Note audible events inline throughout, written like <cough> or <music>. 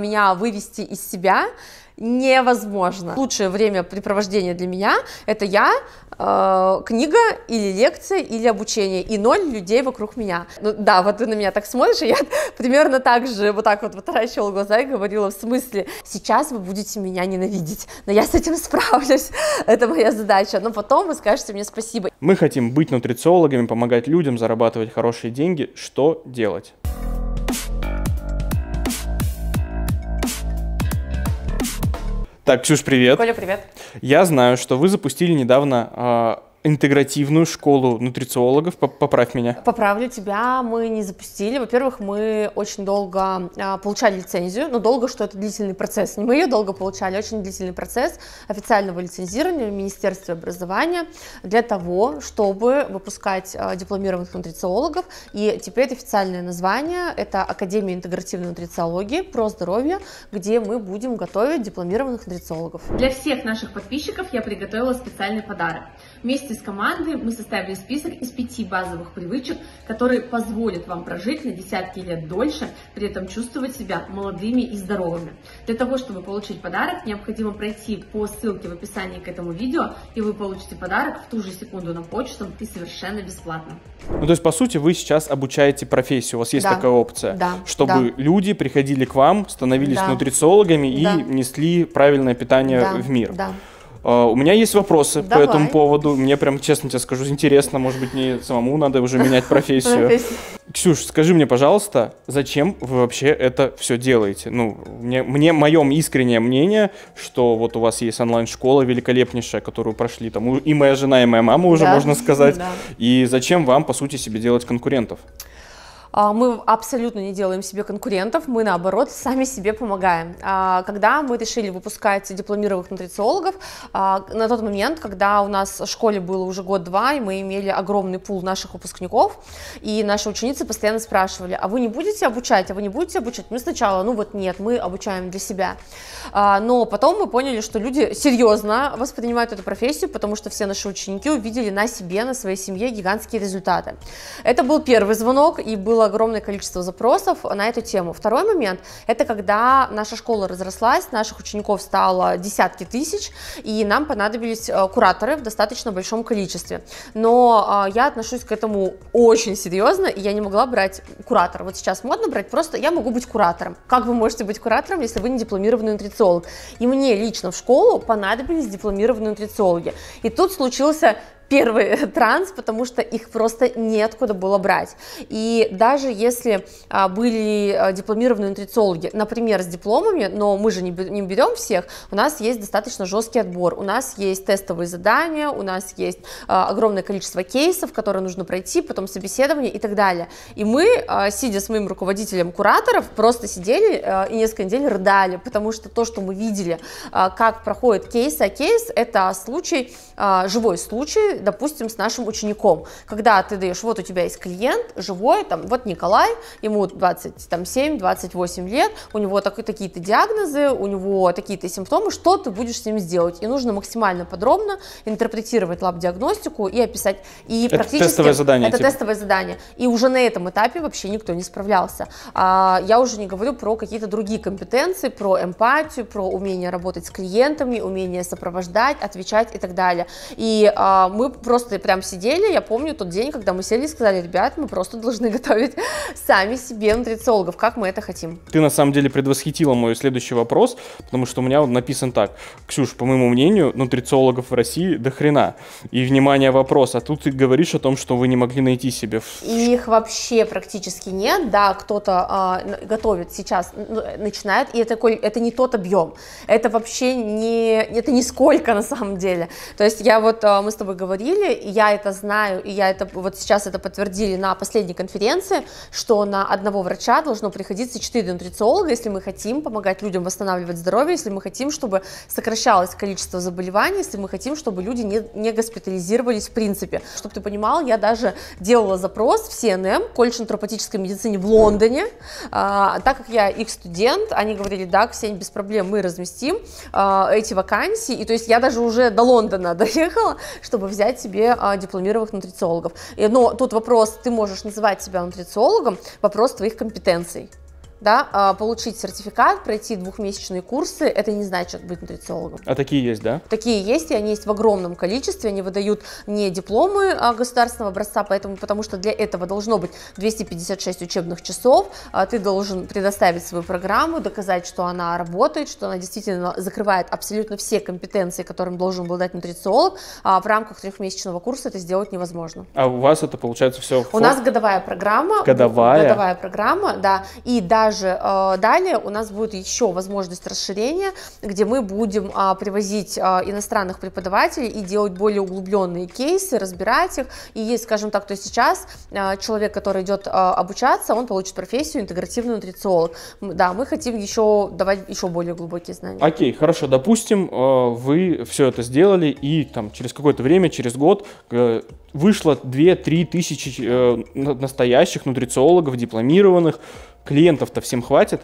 Меня вывести из себя невозможно. Лучшее времяпрепровождение для меня это я, э, книга или лекция или обучение и ноль людей вокруг меня. Ну, да, вот ты на меня так смотришь, и я <laughs> примерно так же вот так вот вытаращивала глаза и говорила в смысле, сейчас вы будете меня ненавидеть, но я с этим <laughs> справлюсь, это моя задача, но потом вы скажете мне спасибо. Мы хотим быть нутрициологами, помогать людям зарабатывать хорошие деньги. Что делать? Так, Ксюш, привет. Коля, привет. Я знаю, что вы запустили недавно а, интегративную школу нутрициологов, поправь меня. Поправлю тебя, мы не запустили. Во-первых, мы очень долго а, получали лицензию, но долго, что это длительный процесс. Не мы ее долго получали, очень длительный процесс официального лицензирования в Министерстве образования для того, чтобы выпускать а, дипломированных нутрициологов. И теперь официальное название – это Академия интегративной нутрициологии про здоровье, где мы будем готовить дипломированных нутрициологов. Для всех наших подписчиков я приготовила специальный подарок. Вместе с командой мы составили список из пяти базовых привычек, которые позволят вам прожить на десятки лет дольше, при этом чувствовать себя молодыми и здоровыми. Для того, чтобы получить подарок, необходимо пройти по ссылке в описании к этому видео, и вы получите подарок в ту же секунду на почту и совершенно бесплатно. Ну, то есть, по сути, вы сейчас обучаете профессию, у вас есть да. такая опция, да. чтобы да. люди приходили к вам, становились да. нутрициологами да. и несли правильное питание да. в мир. Да. Uh, у меня есть вопросы Давай. по этому поводу. Мне прям, честно тебе скажу, интересно. Может быть, мне самому надо уже менять профессию. Ксюш, скажи мне, пожалуйста, зачем вы вообще это все делаете? Ну, мне, мне моем искреннее мнение, что вот у вас есть онлайн-школа великолепнейшая, которую прошли там и моя жена, и моя мама уже, да. можно сказать. Да. И зачем вам, по сути, себе делать конкурентов? А, мы абсолютно не делаем себе конкурентов, мы наоборот сами себе помогаем. А, когда мы решили выпускать дипломированных нутрициологов, а, на тот момент, когда у нас в школе было уже год-два, и мы имели огромный пул наших выпускников, и наши ученицы постоянно спрашивали, а вы не будете обучать, а вы не будете обучать? Мы сначала, ну вот нет, мы обучаем для себя. Но потом мы поняли, что люди серьезно воспринимают эту профессию, потому что все наши ученики увидели на себе, на своей семье гигантские результаты. Это был первый звонок, и было было огромное количество запросов на эту тему. Второй момент – это когда наша школа разрослась, наших учеников стало десятки тысяч, и нам понадобились э, кураторы в достаточно большом количестве. Но э, я отношусь к этому очень серьезно, и я не могла брать куратора. Вот сейчас модно брать, просто я могу быть куратором. Как вы можете быть куратором, если вы не дипломированный нутрициолог? И мне лично в школу понадобились дипломированные нутрициологи. И тут случился первый <laughs> транс, потому что их просто неоткуда было брать. И даже если а, были а, дипломированные нутрициологи, например, с дипломами, но мы же не, берем всех, у нас есть достаточно жесткий отбор, у нас есть тестовые задания, у нас есть а, огромное количество кейсов, которые нужно пройти, потом собеседование и так далее. И мы, сидя с моим руководителем кураторов, просто сидели и несколько недель рыдали, потому что то, что мы видели, как проходит кейс, а кейс это случай, живой случай, допустим, с нашим учеником, когда ты даешь, вот у тебя есть клиент живой, там, вот Николай, ему 27-28 лет, у него так, такие-то диагнозы, у него такие-то симптомы, что ты будешь с ним сделать? И нужно максимально подробно интерпретировать лаб-диагностику и описать. И это практически тестовое задание. Это типа. тестовое задание. И уже на этом этапе вообще никто не справлялся. А, я уже не говорю про какие-то другие компетенции, про эмпатию, про умение работать с клиентами, умение сопровождать, отвечать и так далее. И а, мы просто прям сидели, я помню тот день, когда мы сели и сказали, ребят, мы просто должны <laughs> готовить сами себе нутрициологов, как мы это хотим. Ты на самом деле предвосхитила мой следующий вопрос, потому что у меня он написан так. Ксюш, по моему мнению, нутрициологов в России до хрена. И, внимание, вопрос, а тут ты говоришь о том, что вы не могли найти себе... В... Их вообще практически нет, да, кто-то а, готовит сейчас, начинает, и это, это не тот объем, это вообще не, это нисколько на самом деле. То есть я вот, а, мы с тобой говорили, и я это знаю, и я это вот сейчас это подтвердили на последней конференции, что на одного врача должно приходиться 4 нутрициолога, если мы хотим помогать людям восстанавливать здоровье, если мы хотим, чтобы сокращалось количество заболеваний, если мы хотим, чтобы люди не, не госпитализировались в принципе. Чтобы ты понимал, я даже делала запрос в CNM, колледж натуропатической медицины в Лондоне, а, так как я их студент, они говорили, да, Ксения, без проблем мы разместим а, эти вакансии, и то есть я даже уже до Лондона <laughs> доехала, чтобы взять себе а, дипломированных нутрициологов. И, но тут вопрос, ты можешь называть себя нутрициологом, вопрос твоих компетенций. Да, а, получить сертификат, пройти двухмесячные курсы, это не значит быть нутрициологом. А такие есть, да? Такие есть, и они есть в огромном количестве, они выдают не дипломы а, государственного образца, поэтому, потому что для этого должно быть 256 учебных часов, а, ты должен предоставить свою программу, доказать, что она работает, что она действительно закрывает абсолютно все компетенции, которым должен был дать нутрициолог, а в рамках трехмесячного курса это сделать невозможно. А у вас это получается все? У нас годовая программа. Годовая? Годовая программа, да, и даже э, далее у нас будет еще возможность расширения, где мы будем э, привозить э, иностранных преподавателей и делать более углубленные кейсы, разбирать их, и, скажем так, то сейчас э, человек, который идет э, обучаться, он получит профессию интегративный нутрициолог. Да, мы хотим еще давать еще более глубокие знания. Окей, хорошо, допустим, э, вы все это сделали, и там через какое-то время, через год вышло 2-3 тысячи э, настоящих нутрициологов, дипломированных, клиентов-то всем хватит?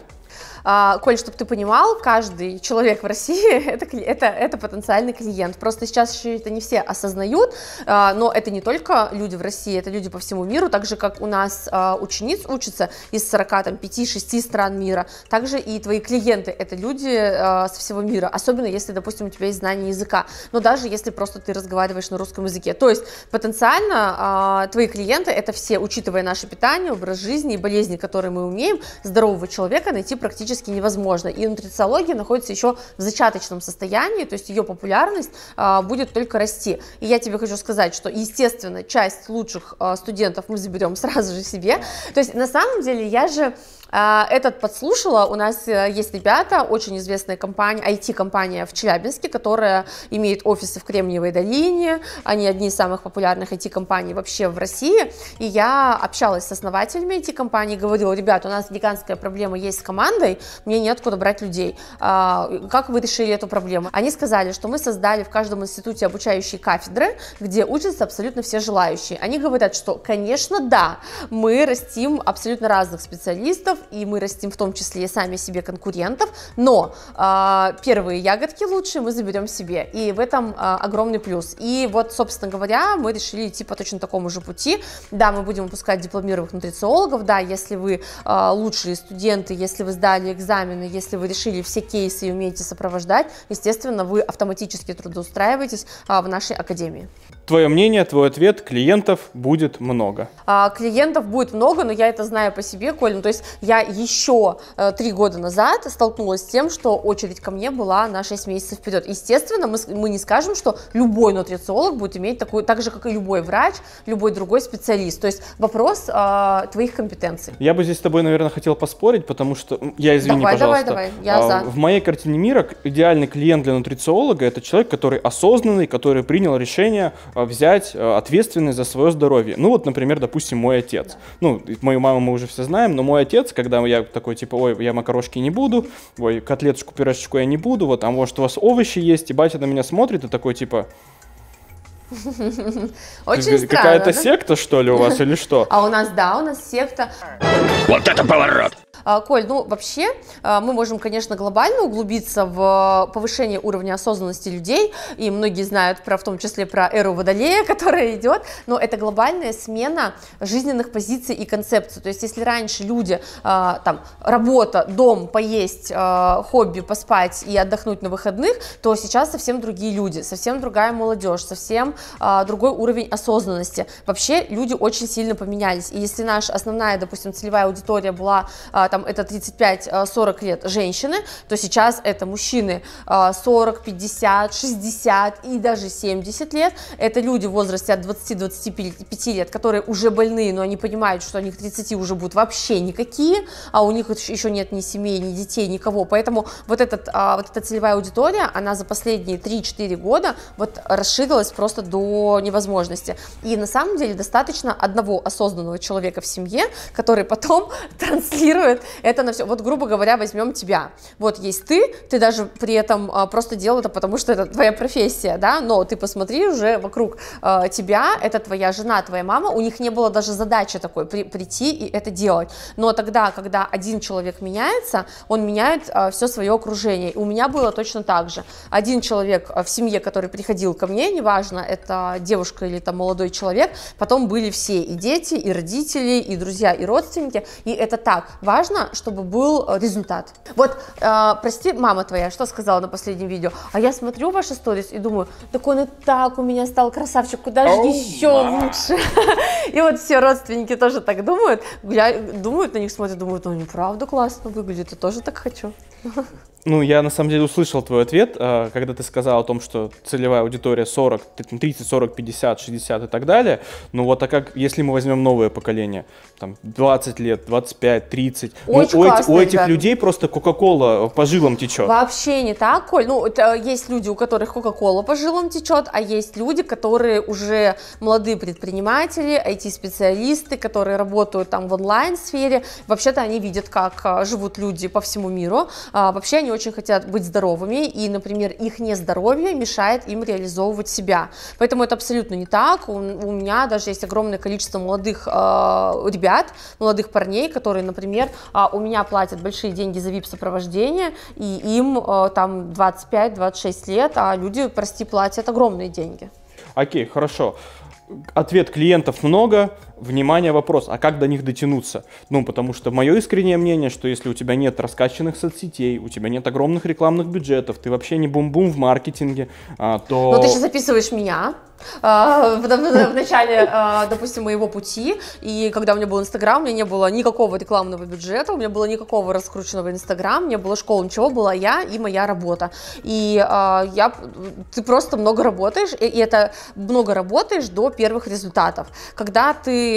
А, Коль, чтобы ты понимал, каждый человек в России <laughs> это, это, это потенциальный клиент. Просто сейчас еще это не все осознают, а, но это не только люди в России, это люди по всему миру, так же, как у нас а, учениц учатся из 45-6 стран мира, также и твои клиенты это люди со всего мира, особенно если, допустим, у тебя есть знание языка, но даже если просто ты разговариваешь на русском языке. То есть потенциально твои клиенты это все, учитывая наше питание, образ жизни и болезни, которые мы умеем, здорового человека найти практически практически невозможно. И нутрициология находится еще в зачаточном состоянии, то есть ее популярность а, будет только расти. И я тебе хочу сказать, что, естественно, часть лучших а, студентов мы заберем <laughs> сразу же себе. То есть на самом деле я же этот подслушала. У нас э, есть ребята, очень известная компания, IT-компания в Челябинске, которая имеет офисы в Кремниевой долине. Они одни из самых популярных IT-компаний вообще в России. И я общалась с основателями IT-компании, говорила, ребят, у нас гигантская проблема есть с командой, мне неоткуда брать людей. А, как вы решили эту проблему? Они сказали, что мы создали в каждом институте обучающие кафедры, где учатся абсолютно все желающие. Они говорят, что, конечно, да, мы растим абсолютно разных специалистов, и мы растим в том числе и сами себе конкурентов, но э, первые ягодки лучшие мы заберем себе, и в этом э, огромный плюс. И вот, собственно говоря, мы решили идти по точно такому же пути. Да, мы будем выпускать дипломированных нутрициологов, да, если вы э, лучшие студенты, если вы сдали экзамены, если вы решили все кейсы и умеете сопровождать, естественно, вы автоматически трудоустраиваетесь э, в нашей академии. Твое мнение, твой ответ, клиентов будет много. А, клиентов будет много, но я это знаю по себе, Коль. Ну, то есть я еще э, три года назад столкнулась с тем, что очередь ко мне была на 6 месяцев вперед. Естественно, мы, мы не скажем, что любой нутрициолог будет иметь такую, так же, как и любой врач, любой другой специалист. То есть вопрос э, твоих компетенций. Я бы здесь с тобой, наверное, хотел поспорить, потому что, я извини, давай, пожалуйста. Давай, давай, я а, за. В моей картине мира идеальный клиент для нутрициолога – это человек, который осознанный, который принял решение а, взять а, ответственность за свое здоровье. Ну вот, например, допустим, мой отец. Ну, мою маму мы уже все знаем, но мой отец, когда я такой, типа, ой, я макарошки не буду, ой, котлеточку, пюрешечку я не буду, вот, а может у вас овощи есть, и батя на меня смотрит и такой, типа, очень Какая-то секта, что ли, у вас или что? А у нас, да, у нас секта. Вот это поворот! А, Коль, ну вообще а, мы можем, конечно, глобально углубиться в повышение уровня осознанности людей, и многие знают про, в том числе про эру Водолея, <laughs> которая идет, но это глобальная смена жизненных позиций и концепций. То есть если раньше люди, а, там, работа, дом, поесть, хобби, поспать и отдохнуть на выходных, то сейчас совсем другие люди, совсем другая молодежь, совсем другой уровень осознанности. Вообще люди очень сильно поменялись, и если наша основная, допустим, целевая аудитория была там это 35-40 лет женщины, то сейчас это мужчины 40, 50, 60 и даже 70 лет. Это люди в возрасте от 20-25 лет, которые уже больные, но они понимают, что они к 30 уже будут вообще никакие, а у них еще нет ни семей, ни детей, никого. Поэтому вот, этот, а, вот эта целевая аудитория, она за последние 3-4 года вот расширилась просто до невозможности. И на самом деле достаточно одного осознанного человека в семье, который потом <laughs> транслирует делает это на все. Вот, грубо говоря, возьмем тебя. Вот есть ты, ты даже при этом а, просто делал это, потому что это твоя профессия, да, но ты посмотри уже вокруг а, тебя, это твоя жена, твоя мама, у них не было даже задачи такой при, прийти и это делать. Но тогда, когда один человек меняется, он меняет а, все свое окружение. И у меня было точно так же. Один человек в семье, который приходил ко мне, неважно, это девушка или там молодой человек, потом были все и дети, и родители, и друзья, и родственники, и это так важно важно, чтобы был э, результат. Вот, э, прости, мама твоя, что сказала на последнем видео? А я смотрю ваши сторис и думаю, так он и так у меня стал красавчик, куда же oh, еще лучше? <laughs> И вот все родственники тоже так думают, думают на них, смотрят, думают, ну, неправда классно выглядит, я тоже так хочу. <laughs> Ну, я на самом деле услышал твой ответ, а, когда ты сказал о том, что целевая аудитория 40, 30, 40, 50, 60 и так далее. Ну вот, а как, если мы возьмем новое поколение, там, 20 лет, 25, 30, Очень ну, у, классно, у этих ребята. людей просто Кока-Кола по жилам течет. Вообще не так, Коль. Ну, это, есть люди, у которых Кока-Кола по жилам течет, а есть люди, которые уже молодые предприниматели, IT-специалисты, которые работают там в онлайн-сфере. Вообще-то они видят, как а, живут люди по всему миру. А, вообще они очень хотят быть здоровыми, и, например, их нездоровье мешает им реализовывать себя. Поэтому это абсолютно не так. У, у меня даже есть огромное количество молодых э, ребят, молодых парней, которые, например, э, у меня платят большие деньги за VIP-сопровождение, и им э, там 25-26 лет, а люди, прости, платят огромные деньги. Окей, хорошо ответ клиентов много, внимание, вопрос, а как до них дотянуться? Ну, потому что мое искреннее мнение, что если у тебя нет раскачанных соцсетей, у тебя нет огромных рекламных бюджетов, ты вообще не бум-бум в маркетинге, а, то... Ну, ты сейчас записываешь меня, а, в начале, а, допустим, моего пути, и когда у меня был Инстаграм, у меня не было никакого рекламного бюджета, у меня было никакого раскрученного Инстаграм, не было школы, ничего, была я и моя работа. И а, я, ты просто много работаешь, и это много работаешь до первых результатов. Когда ты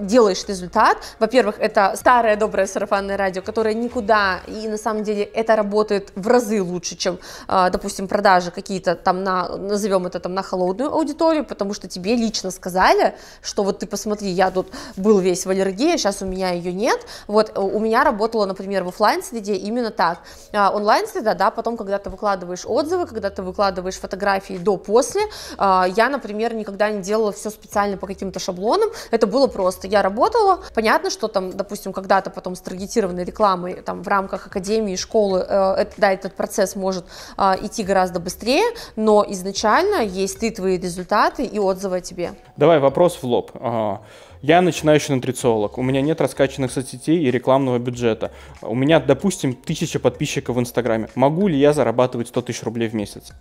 делаешь результат, во-первых, это старое доброе сарафанное радио, которое никуда, и на самом деле это работает в разы лучше, чем, допустим, продажи какие-то там на, назовем это там на холодную аудиторию, потому что тебе лично сказали, что вот ты посмотри, я тут был весь в аллергии, сейчас у меня ее нет. Вот у меня работало, например, в офлайн среде именно так. А, онлайн среда, да, потом, когда ты выкладываешь отзывы, когда ты выкладываешь фотографии до-после, а, я, например, никогда не делала все специально по каким-то шаблонам, это было просто. Я работала, понятно, что там, допустим, когда-то потом с таргетированной рекламой там в рамках академии, школы, э, это, да, этот процесс может а, идти гораздо быстрее, но изначально есть ты, твои результаты, результаты и отзывы о тебе. Давай вопрос в лоб. Я начинающий нутрициолог, у меня нет раскачанных соцсетей и рекламного бюджета. У меня, допустим, тысяча подписчиков в Инстаграме. Могу ли я зарабатывать 100 тысяч рублей в месяц?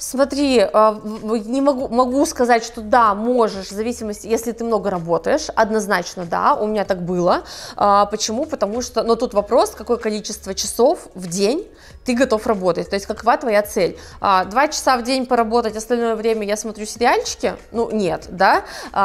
Смотри, а, не могу, могу сказать, что да, можешь, в зависимости, если ты много работаешь, однозначно да, у меня так было. А, почему? Потому что, но тут вопрос, какое количество часов в день ты готов работать, то есть какова твоя цель. А, два часа в день поработать, остальное время я смотрю сериальчики? Ну, нет, да.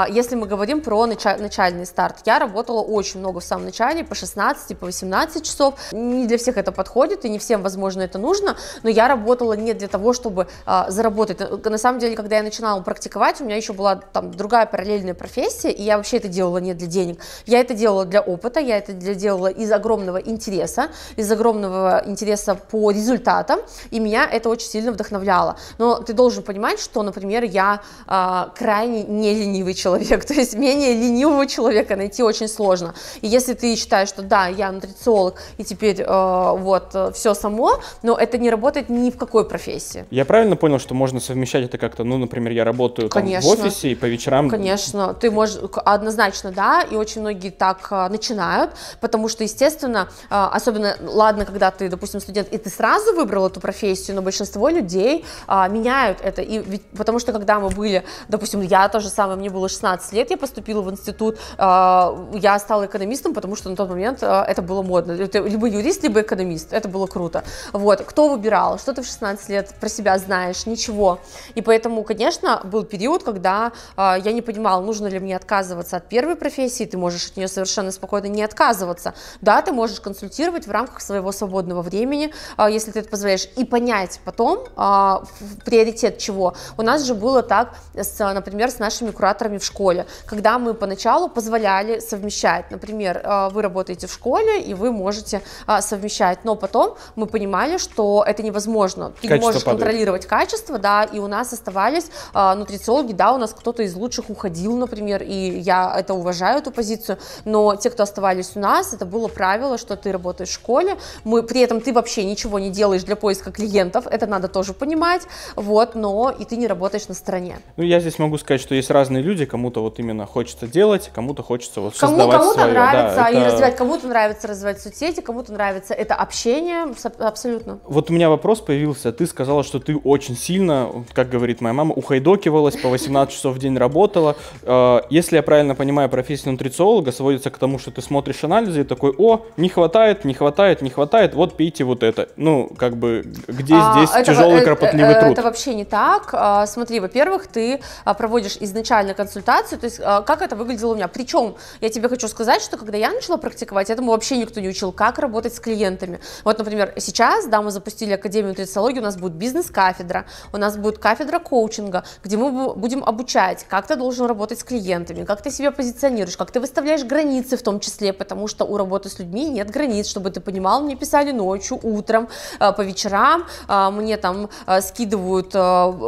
Если мы говорим про начальный старт, я работала очень много в самом начале, по 16, по 18 часов. Не для всех это подходит, и не всем, возможно, это нужно, но я работала не для того, чтобы заработать. На самом деле, когда я начинала практиковать, у меня еще была там другая параллельная профессия, и я вообще это делала не для денег. Я это делала для опыта, я это делала из огромного интереса, из огромного интереса по результатам, и меня это очень сильно вдохновляло. Но ты должен понимать, что, например, я э, крайне не ленивый человек, <laughs> то есть менее ленивого человека найти очень сложно. И если ты считаешь, что да, я нутрициолог, и теперь э, вот все само, но это не работает ни в какой профессии. Я правильно понял, понял, что можно совмещать это как-то, ну, например, я работаю там, в офисе и по вечерам. Конечно, ты можешь, однозначно, да, и очень многие так а, начинают, потому что, естественно, а, особенно, ладно, когда ты, допустим, студент, и ты сразу выбрал эту профессию, но большинство людей а, меняют это, и ведь, потому что, когда мы были, допустим, я тоже самое, мне было 16 лет, я поступила в институт, а, я стала экономистом, потому что на тот момент а, это было модно, это либо юрист, либо экономист, это было круто, вот, кто выбирал, что ты в 16 лет про себя знаешь, ничего. И поэтому, конечно, был период, когда э, я не понимала, нужно ли мне отказываться от первой профессии, ты можешь от нее совершенно спокойно не отказываться. Да, ты можешь консультировать в рамках своего свободного времени, э, если ты это позволяешь, и понять потом э, приоритет чего. У нас же было так, с, например, с нашими кураторами в школе, когда мы поначалу позволяли совмещать. Например, э, вы работаете в школе, и вы можете э, совмещать, но потом мы понимали, что это невозможно. Ты качество не можешь падает. контролировать качество, творчество, да, и у нас оставались а, нутрициологи, да, у нас кто-то из лучших уходил, например, и я это уважаю, эту позицию, но те, кто оставались у нас, это было правило, что ты работаешь в школе, мы, при этом ты вообще ничего не делаешь для поиска клиентов, это надо тоже понимать, вот, но и ты не работаешь на стороне. Ну, я здесь могу сказать, что есть разные люди, кому-то вот именно хочется делать, кому-то хочется вот Кому, создавать кому-то свое. нравится да, и это... развивать, кому-то нравится развивать соцсети, кому-то нравится это общение, абсолютно. Вот у меня вопрос появился. Ты сказала, что ты очень сильно, как говорит моя мама, ухайдокивалась, по 18 часов в день работала. Э, Если я правильно понимаю, профессия нутрициолога сводится к тому, что ты смотришь анализы и такой, о, не хватает, не хватает, не хватает, вот пейте вот это. Ну, как бы, где А, здесь это- тяжелый, э, кропотливый э, труд? Это вообще не так. А, Смотри, во-первых, ты а, проводишь изначально консультацию, то есть как это выглядело у меня. Причем я тебе хочу сказать, что когда я начала практиковать, этому вообще никто не учил, как работать с клиентами. Вот, например, сейчас, да, мы запустили Академию нутрициологии, у нас будет бизнес-кафедра, у нас будет кафедра коучинга, где мы бу- будем обучать, как ты должен работать с клиентами, как ты себя позиционируешь, как ты выставляешь границы в том числе, потому что у работы с людьми нет границ, чтобы ты понимал, мне писали ночью, утром, э, по вечерам, э, мне там э, скидывают,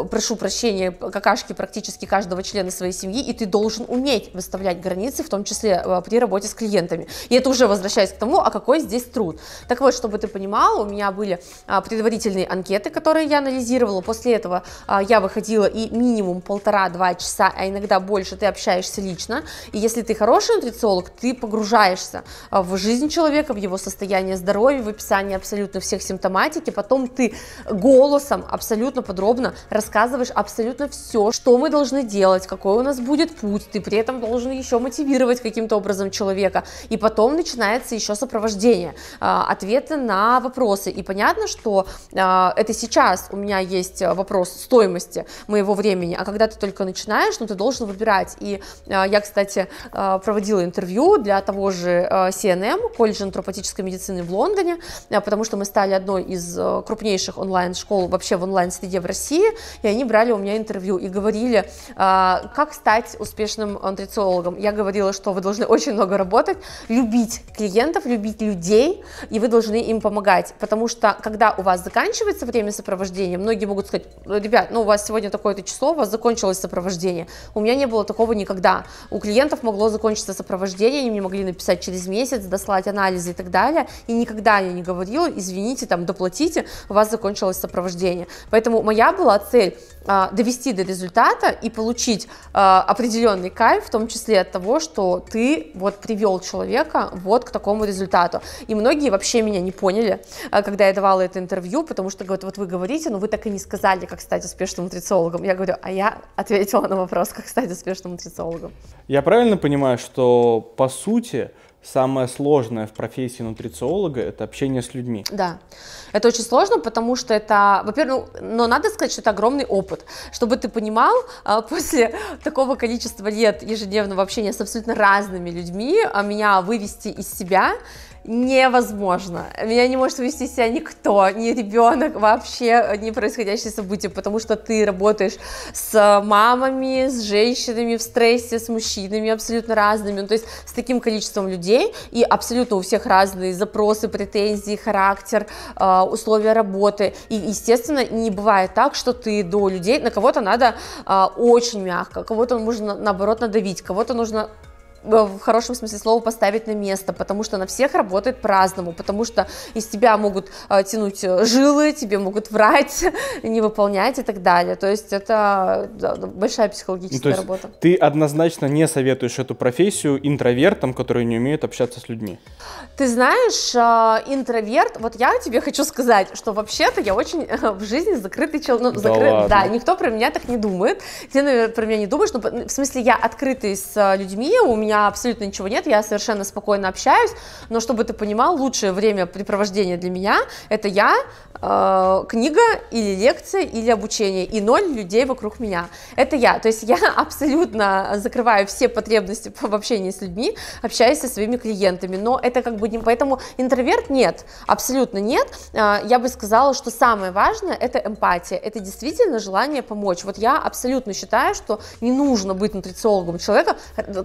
прошу прощения, какашки практически каждого члена своей семьи, и ты должен уметь выставлять границы, в том числе при работе с клиентами. И это уже возвращаясь к тому, а какой здесь труд. Так вот, чтобы ты понимал, у меня были предварительные анкеты, которые я анализировала, после этого а, я выходила и минимум полтора-два часа, а иногда больше ты общаешься лично, и если ты хороший нутрициолог, ты погружаешься а, в жизнь человека, в его состояние здоровья, в описание абсолютно всех симптоматики, потом ты голосом абсолютно подробно рассказываешь абсолютно все, что мы должны делать, какой у нас будет путь, ты при этом должен еще мотивировать каким-то образом человека, и потом начинается еще сопровождение, а, ответы на вопросы, и понятно, что это сейчас у меня есть а, вопрос стоимости моего времени, а когда ты только начинаешь, ну ты должен выбирать, и а, я, кстати, а, проводила интервью для того же CNM, колледжа натуропатической медицины в Лондоне, потому что мы стали одной из крупнейших онлайн-школ вообще в онлайн-среде в России, и они брали у меня интервью и говорили, как стать успешным нутрициологом. Я говорила, что вы должны очень много работать, любить клиентов, любить людей, и вы должны им помогать, потому что когда у вас заканчивается время сопровождения, многие могут сказать, ребят, ну у вас сегодня такое-то число, у вас закончилось сопровождение. У меня не было такого никогда. У клиентов могло закончиться сопровождение, они мне могли написать через месяц, дослать анализы и так далее, и никогда я не говорила, извините, там, доплатите, у вас закончилось сопровождение. Поэтому моя была цель довести до результата и получить а, определенный кайф, в том числе от того, что ты вот привел человека вот к такому результату. И многие вообще меня не поняли, а, когда я давала это интервью, потому что говорят, вот вы говорите, но вы так и не сказали, как стать успешным нутрициологом. Я говорю, а я ответила на вопрос, как стать успешным нутрициологом. Я правильно понимаю, что по сути самое сложное в профессии нутрициолога это общение с людьми? Да, это очень сложно, потому что это, во-первых, ну, но надо сказать, что это огромный опыт. Чтобы ты понимал, а, <laughs> после такого количества лет ежедневного общения с абсолютно разными людьми, а меня вывести из себя невозможно. Меня не может вывести из себя никто, ни ребенок, вообще не происходящие события, потому что ты работаешь с мамами, с женщинами в стрессе, с мужчинами абсолютно разными, ну, то есть с таким количеством людей, и абсолютно у всех разные запросы, претензии, характер, э, условия работы, и, естественно, не бывает так, что ты до людей, на кого-то надо э, очень мягко, кого-то можно, наоборот, надавить, кого-то нужно в хорошем смысле слова поставить на место, потому что на всех работает по-разному, потому что из тебя могут э, тянуть жилы, тебе могут врать, <laughs> не выполнять и так далее. То есть это да, большая психологическая Ну, то есть работа. Ты однозначно не советуешь эту профессию интровертам, которые не умеют общаться с людьми. Ты знаешь, э, интроверт, вот я тебе хочу сказать, что вообще-то я очень э, в жизни закрытый человек. Ну, Да закры- ладно? да, никто про меня так не думает. Ты, наверное, про меня не думаешь, но в смысле я открытый с э, людьми, у меня абсолютно ничего нет, я совершенно спокойно общаюсь, но чтобы ты понимал, лучшее времяпрепровождение для меня это я, э, книга или лекция или обучение и ноль людей вокруг меня. Это я, то есть я <laughs> абсолютно закрываю все потребности в общении с людьми, общаюсь со своими клиентами, но это как бы не поэтому интроверт нет, абсолютно нет. А, Я бы сказала, что самое важное это эмпатия, это действительно желание помочь. Вот я абсолютно считаю, что не нужно быть нутрициологом человека,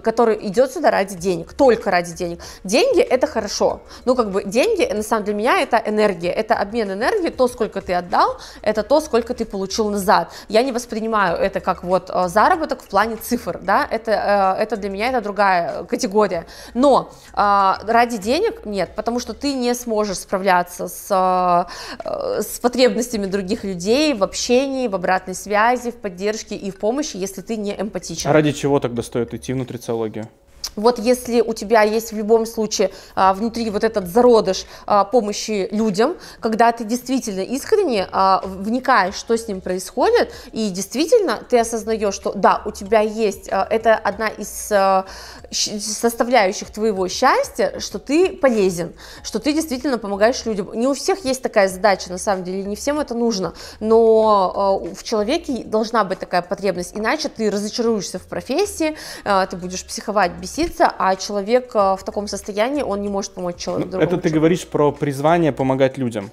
который идет сюда ради денег, только ради денег. Деньги это хорошо. Ну, как бы деньги, на самом деле, для меня это энергия, это обмен энергии, то, сколько ты отдал, это то, сколько ты получил назад. Я не воспринимаю это как вот э, заработок в плане цифр, да, это, э, это для меня это другая категория. Но э, ради денег нет, потому что ты не сможешь справляться с, с потребностями других людей в общении, в обратной связи, в поддержке и в помощи, если ты не эмпатичен. А ради чего тогда стоит идти в нутрициологию? Вот если у тебя есть в любом случае а, внутри вот этот зародыш а, помощи людям, когда ты действительно искренне а, вникаешь, что с ним происходит, и действительно ты осознаешь, что да, у тебя есть, а, это одна из а, составляющих твоего счастья, что ты полезен, что ты действительно помогаешь людям. Не у всех есть такая задача, на самом деле, не всем это нужно, но а, в человеке должна быть такая потребность, иначе ты разочаруешься в профессии, а, ты будешь психовать, беситься, а человек э, в таком состоянии, он не может помочь человеку. Ну, это ты человеку. говоришь про призвание помогать людям.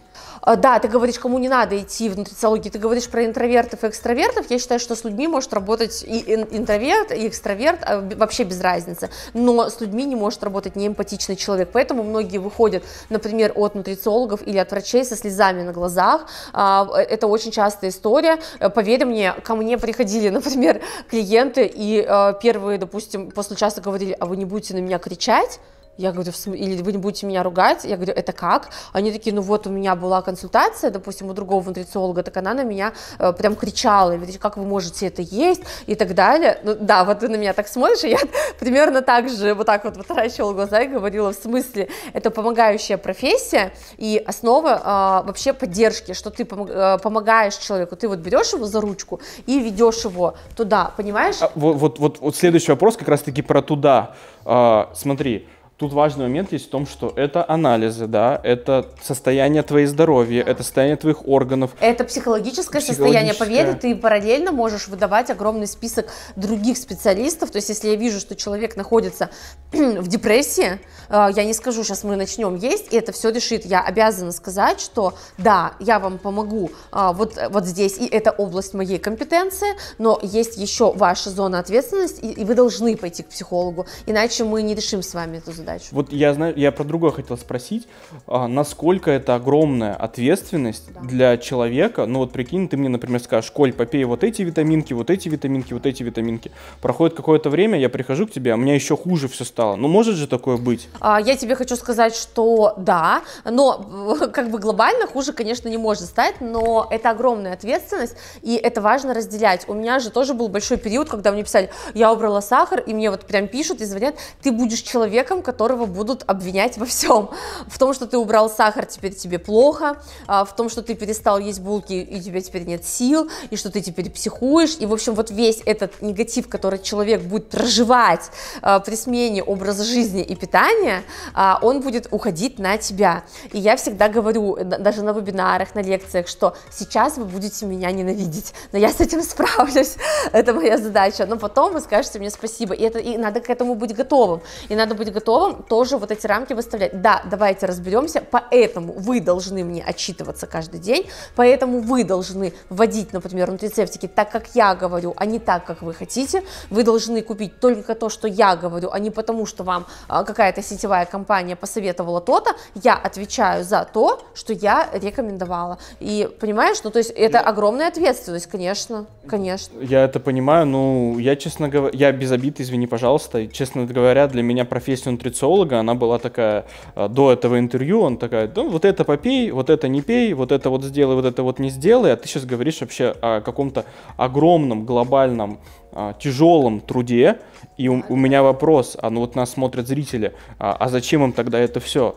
Да, ты говоришь, кому не надо идти в нутрициологию, ты говоришь про интровертов и экстравертов, я считаю, что с людьми может работать и интроверт, и экстраверт, а, вообще без разницы, но с людьми не может работать неэмпатичный человек, поэтому многие выходят, например, от нутрициологов или от врачей со слезами на глазах, а, э, это очень частая история, поверь мне, ко мне приходили, <laughs> например, клиенты, и первые, допустим, после часа говорили, а вы не будете на меня кричать? Я говорю, или вы не будете меня ругать? Я говорю, это как? Они такие, ну вот у меня была консультация, допустим, у другого нутрициолога, так она на меня э, прям кричала, говорит, как вы можете это есть и так далее. Ну да, вот ты на меня так смотришь, и я <laughs> примерно так же вот так вот вытаращивала глаза и говорила, в смысле, это помогающая профессия и основа э, вообще поддержки, что ты пом- э, помогаешь человеку, ты вот берешь его за ручку и ведешь его туда, понимаешь? А, вот, вот, вот, вот следующий вопрос как раз-таки про туда. А, смотри, Тут важный момент есть в том, что это анализы, да, это состояние твоей здоровья, да. это состояние твоих органов. Это психологическое, психологическое состояние. Поверь, ты параллельно можешь выдавать огромный список других специалистов. То есть, если я вижу, что человек находится <clears throat> в депрессии, э, я не скажу, сейчас мы начнем есть, и это все решит. Я обязана сказать, что да, я вам помогу э, вот, вот здесь, и это область моей компетенции, но есть еще ваша зона ответственности, и, и вы должны пойти к психологу, иначе мы не решим с вами эту задачу задачу. Вот я знаю, я про другое хотел спросить, а, насколько это огромная ответственность да. для человека. Ну вот прикинь, ты мне, например, скажешь, Коль, попей вот эти витаминки, вот эти витаминки, вот эти витаминки. Проходит какое-то время, я прихожу к тебе, а у меня еще хуже все стало. Ну может же такое быть? А, я тебе хочу сказать, что да, но <laughs> как бы глобально хуже, конечно, не может стать, но это огромная ответственность, и это важно разделять. У меня же тоже был большой период, когда мне писали, я убрала сахар, и мне вот прям пишут и звонят, ты будешь человеком, который которого будут обвинять во всем. В том, что ты убрал сахар, теперь тебе плохо, а, в том, что ты перестал есть булки, и у тебя теперь нет сил, и что ты теперь психуешь. И, в общем, вот весь этот негатив, который человек будет проживать а, при смене образа жизни и питания, а, он будет уходить на тебя. И я всегда говорю, даже на вебинарах, на лекциях, что сейчас вы будете меня ненавидеть, но я с этим справлюсь, <laughs> это моя задача. Но потом вы скажете мне спасибо, и, это, и надо к этому быть готовым. И надо быть готовым тоже вот эти рамки выставлять. Да, давайте разберемся, поэтому вы должны мне отчитываться каждый день, поэтому вы должны вводить, например, нутрицептики так, как я говорю, а не так, как вы хотите. Вы должны купить только то, что я говорю, а не потому, что вам а, какая-то сетевая компания посоветовала то-то. Я отвечаю за то, что я рекомендовала. И понимаешь, ну то есть это огромная ответственность, конечно, конечно. Я это понимаю, ну я, честно говоря, я без обид, извини, пожалуйста, честно говоря, для меня профессия нутрициолога нутрициолога, она была такая, а, до этого интервью, он такая, ну вот это попей, вот это не пей, вот это вот сделай, вот это вот не сделай, а ты сейчас говоришь вообще о каком-то огромном, глобальном, а, тяжелом труде, и у, у меня вопрос, а ну вот нас смотрят зрители, а, а зачем им тогда это все?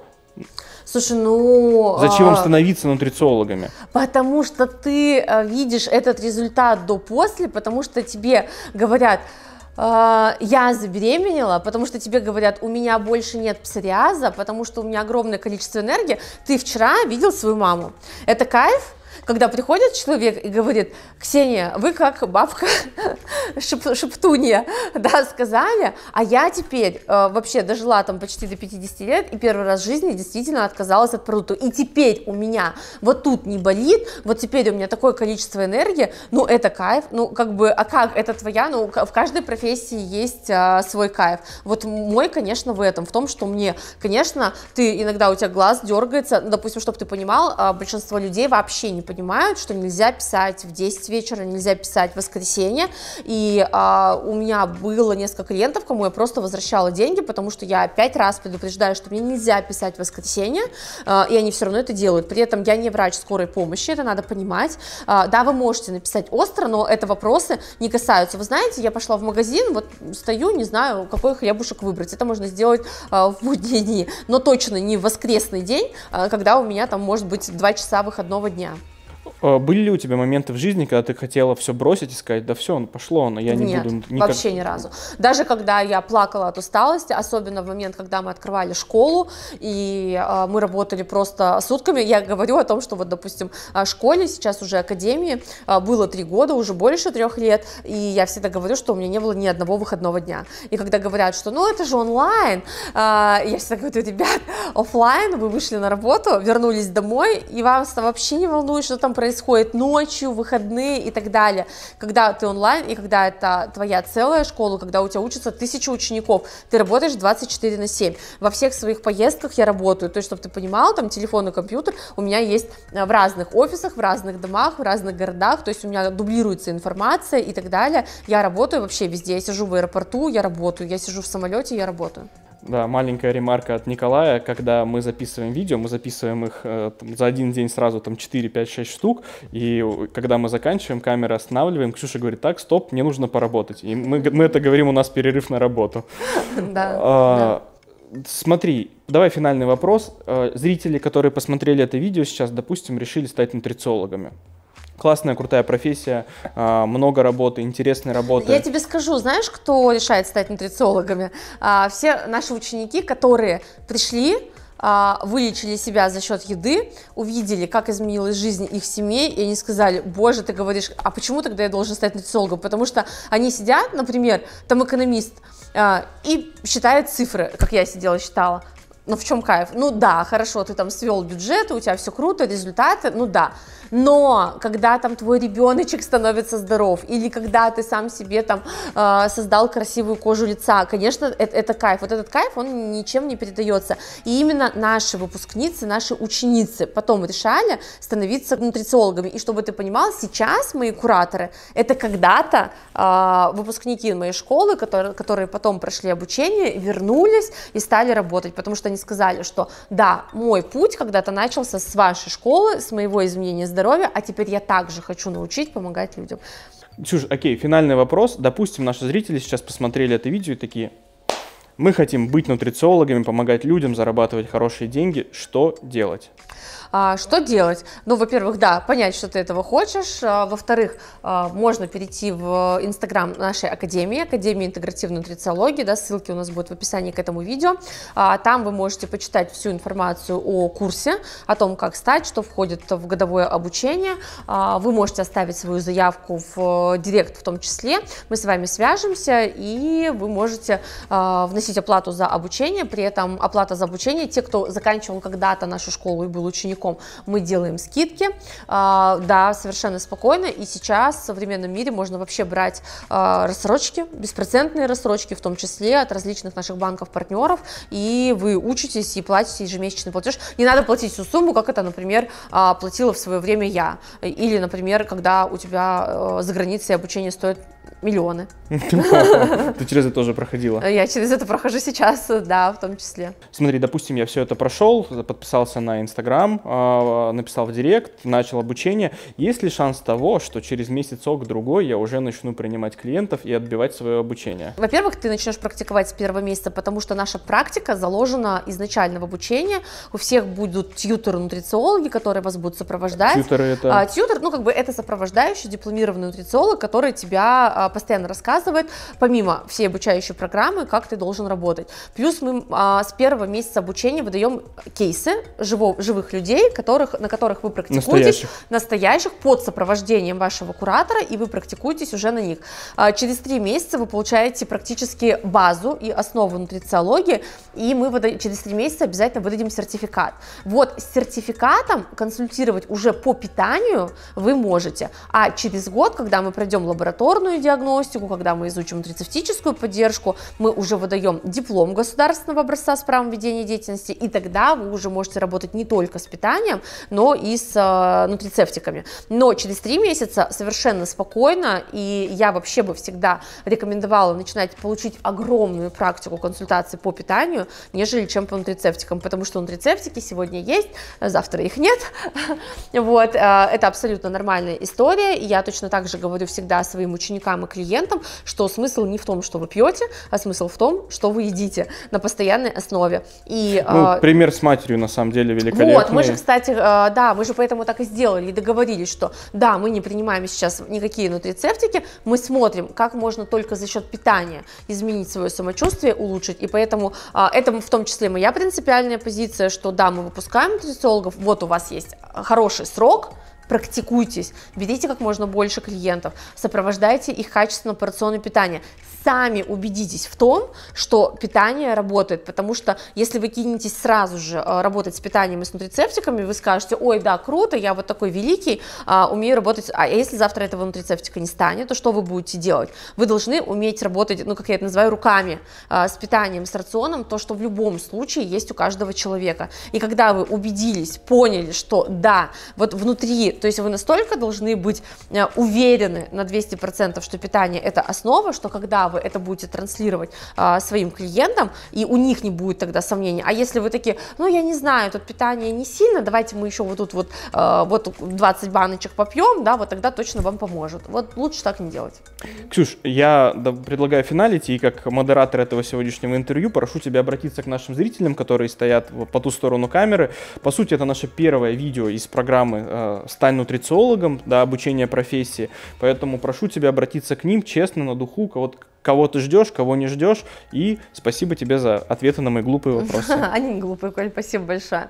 Слушай, ну... Зачем вам становиться нутрициологами? Потому что ты видишь этот результат до-после, потому что тебе говорят, а, я забеременела, потому что тебе говорят, у меня больше нет псориаза, потому что у меня огромное количество энергии, ты вчера видел свою маму. Это кайф? Когда приходит человек и говорит, Ксения, вы как бабка <laughs> шеп, шептунья, да, сказали, а я теперь э, вообще дожила там почти до 50 лет и первый раз в жизни действительно отказалась от продукта. И теперь у меня вот тут не болит, вот теперь у меня такое количество энергии, ну это кайф, ну как бы, а как, это твоя, ну в каждой профессии есть э, свой кайф. Вот мой, конечно, в этом, в том, что мне, конечно, ты иногда у тебя глаз дергается, ну, допустим, чтобы ты понимал, э, большинство людей вообще не понимают, что нельзя писать в 10 вечера, нельзя писать в воскресенье, и а, у меня было несколько клиентов, кому я просто возвращала деньги, потому что я пять раз предупреждаю, что мне нельзя писать в воскресенье, а, и они все равно это делают. При этом я не врач скорой помощи, это надо понимать. А, да, вы можете написать остро, но это вопросы не касаются. Вы знаете, я пошла в магазин, вот стою, не знаю, какой хлебушек выбрать. Это можно сделать а, в будние дни, но точно не в воскресный день, а, когда у меня там может быть два часа выходного дня. А, были ли у тебя моменты в жизни, когда ты хотела все бросить и сказать, да все, ну пошло, но я не Нет, буду никак... вообще ни разу. Даже когда я плакала от усталости, особенно в момент, когда мы открывали школу, и э, мы работали просто сутками, я говорю о том, что вот, допустим, школе, сейчас уже академии, э, было три года, уже больше трех лет, и я всегда говорю, что у меня не было ни одного выходного дня. И когда говорят, что ну это же онлайн, э, я всегда говорю, ребят, офлайн, вы вышли на работу, вернулись домой, и вас вообще не волнует, что там происходит происходит ночью, выходные и так далее. Когда ты онлайн и когда это твоя целая школа, когда у тебя учатся тысячи учеников, ты работаешь 24 на 7. Во всех своих поездках я работаю, то есть, чтобы ты понимал, там телефон и компьютер у меня есть э, в разных офисах, в разных домах, в разных городах, то есть у меня дублируется информация и так далее. Я работаю вообще везде, я сижу в аэропорту, я работаю, я сижу в самолете, я работаю. Да, маленькая ремарка от Николая. Когда мы записываем видео, мы записываем их э, там, за один день сразу там 4, 5, 6 штук. И когда мы заканчиваем, камеру останавливаем, Ксюша говорит, так, стоп, мне нужно поработать. И мы, мы это говорим, у нас перерыв на работу. <laughs> Да, а, Смотри, давай финальный вопрос. Э, зрители, которые посмотрели это видео сейчас, допустим, решили стать нутрициологами классная, крутая профессия, а, много работы, интересной работы. Я тебе скажу, знаешь, кто решает стать нутрициологами? А, все наши ученики, которые пришли, а, вылечили себя за счет еды, увидели, как изменилась жизнь их семей, и они сказали, боже, ты говоришь, а почему тогда я должен стать нутрициологом? Потому что они сидят, например, там экономист, и считает цифры, как я сидела считала. Ну в чем кайф? Ну да, хорошо, ты там свел бюджет, у тебя все круто, результаты, ну да. Но когда там твой ребеночек становится здоров, или когда ты сам себе там э, создал красивую кожу лица, конечно, это, это кайф. Вот этот кайф, он ничем не передается. И именно наши выпускницы, наши ученицы потом решали становиться нутрициологами. И чтобы ты понимал, сейчас мои кураторы, это когда-то э, выпускники моей школы, которые, которые потом прошли обучение, вернулись и стали работать, потому что они сказали, что да, мой путь когда-то начался с вашей школы, с моего изменения здоровья, а теперь я также хочу научить помогать людям. Ксюш, окей, финальный вопрос. Допустим, наши зрители сейчас посмотрели это видео и такие, мы хотим быть нутрициологами, помогать людям, зарабатывать хорошие деньги. Что делать? А, что делать? Ну, во-первых, да, понять, что ты этого хочешь. А, во-вторых, а, можно перейти в Инстаграм нашей Академии, Академии интегративной нутрициологии, да, ссылки у нас будут в описании к этому видео. Там вы можете почитать всю информацию о курсе, о том, как стать, что входит в годовое обучение. Вы можете оставить свою заявку в директ в том числе. Мы с вами свяжемся, и вы можете вносить оплату за обучение. При этом оплата за обучение, те, кто заканчивал когда-то нашу школу и был учеником, языком, мы делаем скидки, а, да, совершенно спокойно, и сейчас в современном мире можно вообще брать а, рассрочки, беспроцентные рассрочки, в том числе от различных наших банков-партнеров, и вы учитесь и платите ежемесячный платеж. Не надо платить всю сумму, как это, например, а, платила в свое время я, или, например, когда у тебя за границей обучение стоит миллионы. Ты <laughs> через это тоже проходила? Я через это прохожу сейчас, да, в том числе. Смотри, допустим, я все это прошел, подписался на Инстаграм, а, написал в Директ, начал обучение. Есть ли шанс того, что через месяцок-другой я уже начну принимать клиентов и отбивать свое обучение? Во-первых, ты начнешь практиковать с первого месяца, потому что наша практика заложена изначально в обучении. У всех будут тьютеры-нутрициологи, которые вас будут сопровождать. Тьютеры это? А, тьютер, ну как бы это сопровождающий дипломированный нутрициолог, который тебя а, постоянно рассказывает, помимо всей обучающей программы, как ты должен работать. Плюс мы с первого месяца обучения выдаем кейсы живо, живых людей, которых, на которых вы практикуетесь, настоящих. настоящих, под сопровождением вашего куратора, и вы практикуетесь уже на них. Через три месяца вы получаете практически базу и основу нутрициологии, и мы выда... через три месяца обязательно выдадим сертификат. Вот с сертификатом консультировать уже по питанию вы можете, а через год, когда мы пройдем лабораторную диагностику, когда мы изучим нутрицептическую поддержку, мы уже выдаем диплом государственного образца с правом ведения деятельности, и тогда вы уже можете работать не только с питанием, но и с э, нутрицептиками. Но через три месяца совершенно спокойно, и я вообще бы всегда рекомендовала начинать получить огромную практику консультации по питанию, нежели чем по нутрицептикам, потому что нутрицептики сегодня есть, завтра их нет. <laughs> Вот, э, это абсолютно нормальная история, и я точно так же говорю всегда своим ученикам и клиентам, что смысл не в том, что вы пьете, а смысл в том, что вы едите на постоянной основе. И, ну, э, пример с матерью, на самом деле, великолепный. Вот, мы же, кстати, э, да, мы же поэтому так и сделали, и договорились, что да, мы не принимаем сейчас никакие нутрицептики, мы смотрим, как можно только за счет питания изменить свое самочувствие, улучшить, и поэтому это в том числе моя принципиальная позиция, что да, мы выпускаем нутрициологов, вот у вас есть хороший срок, практикуйтесь, берите как можно больше клиентов, сопровождайте их качественно по рациону питания, сами убедитесь в том, что питание работает, потому что если вы кинетесь сразу же э, работать с питанием и с нутрицептиками, вы скажете, ой, да, круто, я вот такой великий, а, умею работать, а если завтра этого нутрицептика не станет, то что вы будете делать? Вы должны уметь работать, ну, как я это называю, руками, а, с питанием, с рационом, то, что в любом случае есть у каждого человека. И когда вы убедились, поняли, что да, вот внутри, то есть вы настолько должны быть э, уверены на 200%, что питание это основа, что когда вы это будете транслировать а, своим клиентам, и у них не будет тогда сомнений. А если вы такие, ну, я не знаю, тут питание не сильно, давайте мы еще вот тут вот, а, вот 20 баночек попьем, да, вот тогда точно вам поможет. Вот лучше так не делать. Ксюш, я предлагаю финалить, и как модератор этого сегодняшнего интервью прошу тебя обратиться к нашим зрителям, которые стоят по ту сторону камеры. По сути, это наше первое видео из программы э, «Стань нутрициологом», да, обучение профессии, поэтому прошу тебя обратиться к ним честно, на духу, вот кого ты ждешь, кого не ждешь. И спасибо тебе за ответы на мои глупые вопросы. <laughs> Они не глупые, Коль, спасибо большое.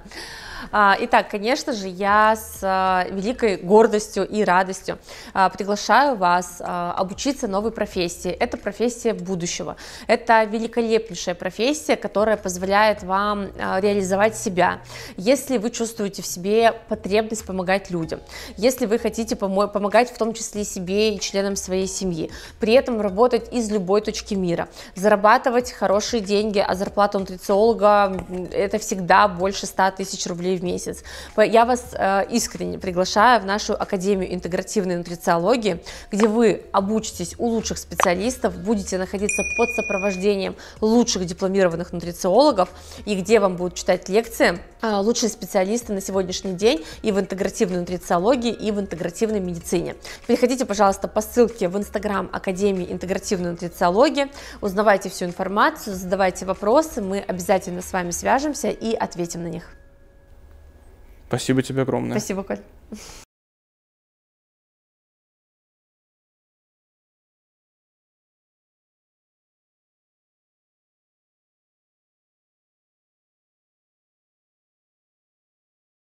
А, итак, конечно же, я с а, великой гордостью и радостью а, приглашаю вас обучиться новой профессии. Это профессия будущего. Это великолепнейшая профессия, которая позволяет вам реализовать себя. Если вы чувствуете в себе потребность помогать людям, если вы хотите помогать в том числе себе и членам своей семьи, при этом работать из любой точки мира, зарабатывать хорошие деньги, а зарплата нутрициолога это всегда больше 100 тысяч рублей рублей в месяц. Я вас э, искренне приглашаю в нашу Академию интегративной нутрициологии, где вы обучитесь у лучших специалистов, будете находиться под сопровождением лучших дипломированных нутрициологов, и где вам будут читать лекции э, лучшие специалисты на сегодняшний день и в интегративной нутрициологии, и в интегративной медицине. Переходите, пожалуйста, по ссылке в Инстаграм Академии интегративной нутрициологии, узнавайте всю информацию, задавайте вопросы, мы обязательно с вами свяжемся и ответим на них. Спасибо тебе огромное. Спасибо, Коль.